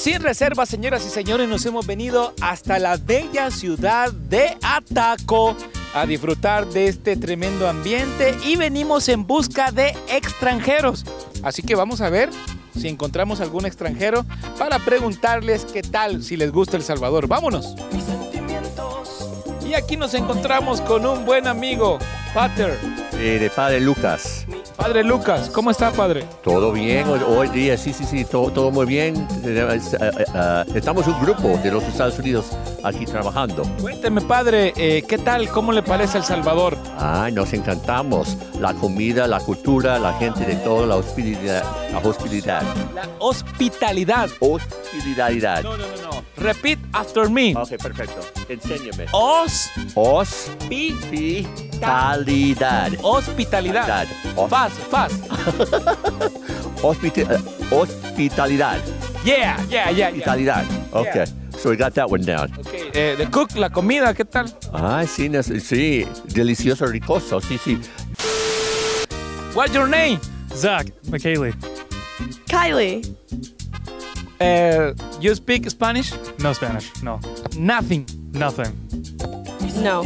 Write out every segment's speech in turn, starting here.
sin reservas, señoras y señores, nos hemos venido hasta la bella ciudad de Ataco a disfrutar de este tremendo ambiente y venimos en busca de extranjeros. Así que vamos a ver si encontramos algún extranjero para preguntarles qué tal, si les gusta El Salvador. Vámonos. Y aquí nos encontramos con un buen amigo, Pater. Eh, de padre Lucas. Padre Lucas, ¿cómo está, padre? Todo bien hoy, hoy día, sí, sí, sí, todo, todo muy bien. Eh, eh, eh, Estamos un grupo de los Estados Unidos aquí trabajando. Cuénteme, padre, eh, ¿qué tal? ¿Cómo le parece El Salvador? Ay, nos encantamos. La comida, la cultura, la gente de toda la hospitalidad. La hospitalidad. La hospitalidad. Hospitalidad. No, no, no, no. Repeat after me. Ok, perfecto. Enséñame. Hospitalidad. Hospitalidad. Hospitalidad. Hos- Fast, fast. Hospita- eh, hospitalidad. Yeah, yeah, yeah, yeah. Hospitalidad. Okay. So we got that one down. Okay, eh, the cook, la comida, ¿qué tal? Ay, sí, sí, delicioso, ricoso, sí, sí. What's your name? Zach McKaylee. Kylie. Eh, you speak Spanish? No Spanish. No. Nothing. Nothing. No.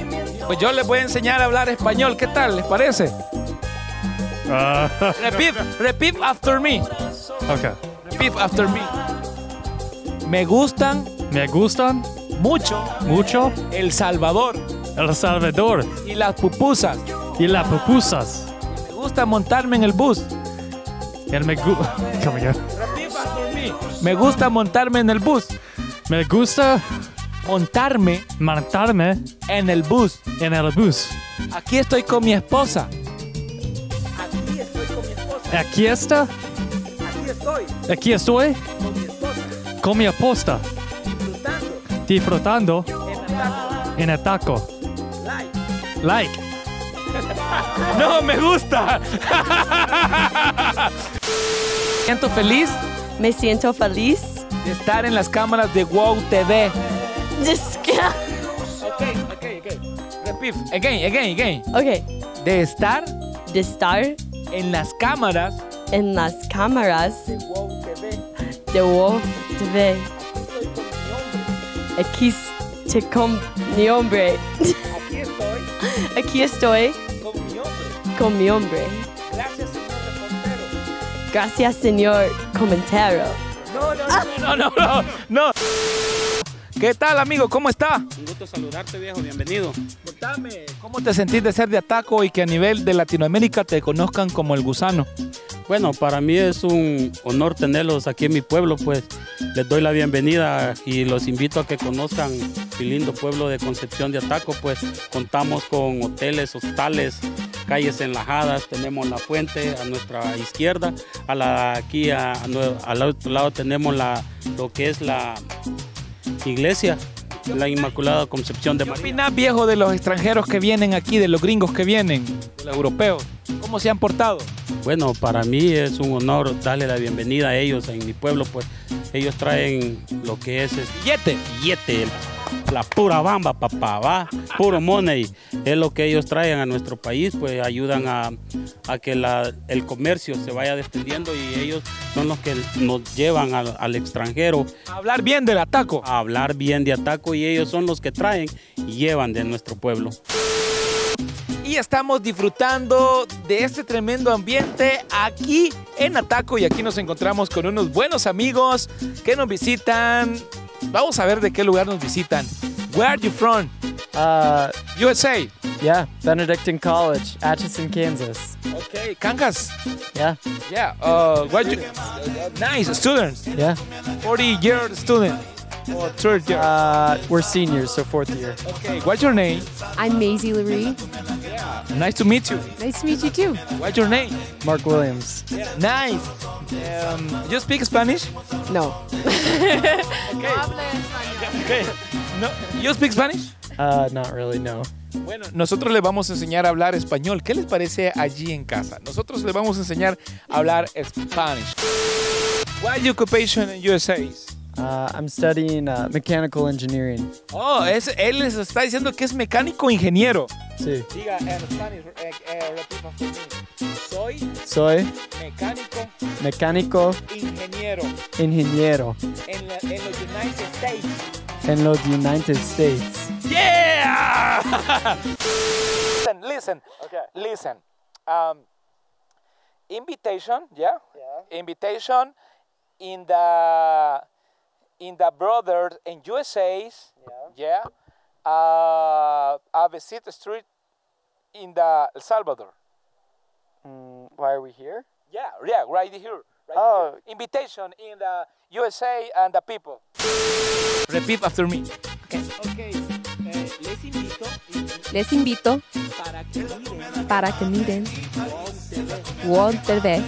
Pues yo les voy a enseñar a hablar español. ¿Qué tal? ¿Les parece? Uh, Repeat, repeat after me. okay. Repeat after me. Me gustan Me gustan mucho mucho El Salvador El Salvador y las pupusas. y las pupusas. Me gusta montarme en el bus. El me, gu Me. Gusta montarme en el bus. me gusta Montarme montarme en el bus. en el bus. Aquí estoy con mi esposa. Aquí estoy con mi esposa. Aquí está. Aquí estoy Aquí estoy con mi esposa. con mi esposa Disfrutando disfrutando en el taco. en el taco. Like. Like. No, me gusta. Siento feliz Me siento feliz. de estar en las cámaras de Wow TV. Ok, ok, ok. Repeat. Again, again, again. okay. De estar De estar en las cámaras en las cámaras de Wow TV. de WOW TV. Aquí estoy con mi hombre. Aquí estoy Aquí estoy con mi hombre. con mi hombre. Gracias, señor comentario. No, no, no, no, no, no, no. ¿Qué tal, amigo? ¿Cómo está? Un gusto saludarte, viejo. Bienvenido. Contame, ¿cómo te sentís de ser de Ataco y que a nivel de Latinoamérica te conozcan como el gusano? Bueno, para mí es un honor tenerlos aquí en mi pueblo, pues les doy la bienvenida y los invito a que conozcan mi lindo pueblo de Concepción de Ataco, pues contamos con hoteles, hostales, calles enlajadas, tenemos la fuente a nuestra izquierda, a la, aquí a- a nue- al otro lado tenemos la, lo que es la iglesia, la Inmaculada Concepción de ¿Qué María. opinás, viejo, de los extranjeros que vienen aquí, de los gringos que vienen, de los europeos? ¿Cómo se han portado? Bueno, para mí es un honor darle la bienvenida a ellos en mi pueblo, pues ellos traen lo que es este Billete. billete, la pura bamba, papá, va, puro money. Es lo que ellos traen a nuestro país, pues ayudan a, a que la- el comercio se vaya defendiendo y ellos son los que nos llevan al, al extranjero Hablar bien del Ataco. a hablar bien de Ataco y ellos son los que traen y llevan de nuestro pueblo. Y estamos disfrutando de este tremendo ambiente aquí en Ataco y aquí nos encontramos con unos buenos amigos que nos visitan. Vamos a ver de qué lugar nos visitan. Where are you from? Uh, USA. yeah, Benedictine College, Atchison, Kansas. Okay, Kansas. Yeah, Yeah. Uh, what you, nice students. yeah. 40 year student. Or third year. Uh, we're seniors, so fourth year. okay. What's your name? I'm Maisie Laree. Nice to meet you. Nice to meet you too. What's your name? Mark Williams. Nice. Um, you speak Spanish? No. Okay. No, you speak Spanish? Uh, not really, no. Bueno, nosotros les vamos a enseñar a hablar español. ¿Qué les parece allí en casa? Nosotros les vamos a enseñar a hablar Spanish. What your occupation in USA? Uh, I'm studying uh, mechanical engineering. Oh, es, él les está diciendo que es mecánico ingeniero. Sí. Diga en Spanish, eh, eh, repeat after me. Soy Soy mecánico mecánico ingeniero. ingeniero Ingeniero. en, la- en los United States. En los United States. Yeah! listen, listen, okay. listen. Um, invitation, yeah. yeah? Invitation in the in the brothers in USA's, yeah. Uh, a visit street in the El Salvador. Mm, why are we here? Yeah, yeah, right here. Right Oh. here. Invitation in the USA and the people. Repeat after me. Okay. okay. eh, les invito Les invito para que miren para que miren World TV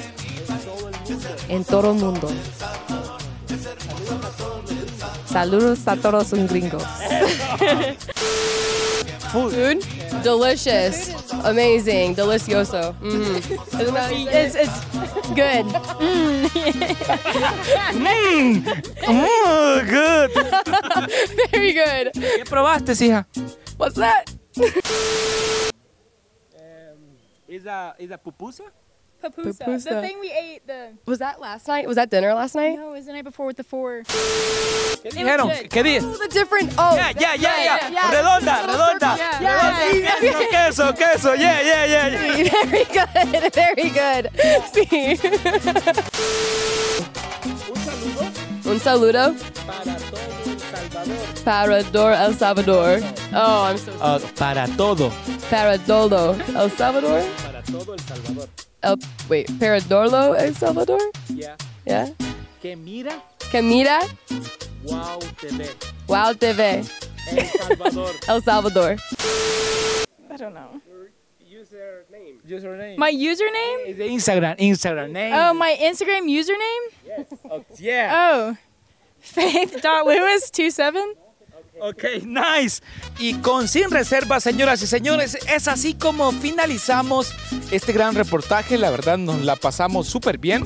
en todo el mundo. Saludos a todos los gringos. food. Delicious. Amazing. Delicioso. Mm. It's, it's good. Mmm, mm, good. Very good. ¿Qué probaste, hija? What's that? ¿Es a, es a pupusa? Papusa. Papusa. The thing we ate the Was that last night? Was that dinner last night? no, it was the night before with the four. ¿Qué dijeron? ¿Qué di? Oh, the different. Oh, Ya, ya, ya, ya. yeah. Redonda, redonda. Yeah. Redonda. Queso, queso, queso. Yeah, yeah, yeah. yeah. Very good. Very good. Sí. Un saludo para todo El Salvador. Oh, I'm so Ah, para todo. para todo El Salvador. Para todo El Salvador. El, wait, para Dorlo El Salvador. Yeah. Yeah. Que mira, Que mira, wow, TV. Wow TV El Salvador. El Salvador. I don't know. Username. My username? Is de Instagram, Instagram name. Oh, my Instagram username? Yes. Oh, yeah. Oh, faith.lewis27. Ok, nice. Y con Sin Reservas, señoras y señores, es así como finalizamos este gran reportaje. La verdad, nos la pasamos súper bien.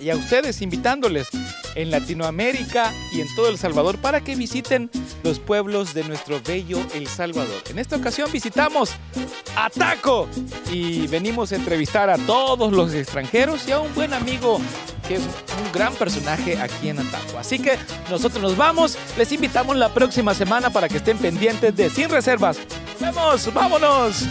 Y a ustedes invitándoles en Latinoamérica y en todo El Salvador para que visiten los pueblos de nuestro bello El Salvador. En esta ocasión visitamos Ataco y venimos a entrevistar a todos los extranjeros y a un buen amigo que es un gran personaje aquí en Ataco. Así que nosotros nos vamos, les invitamos la próxima semana para que estén pendientes de Sin Reservas. ¡Nos vemos! ¡Vámonos!